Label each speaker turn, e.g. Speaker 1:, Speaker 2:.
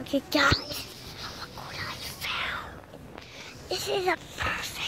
Speaker 1: Okay, guys, look what I found. This is a perfect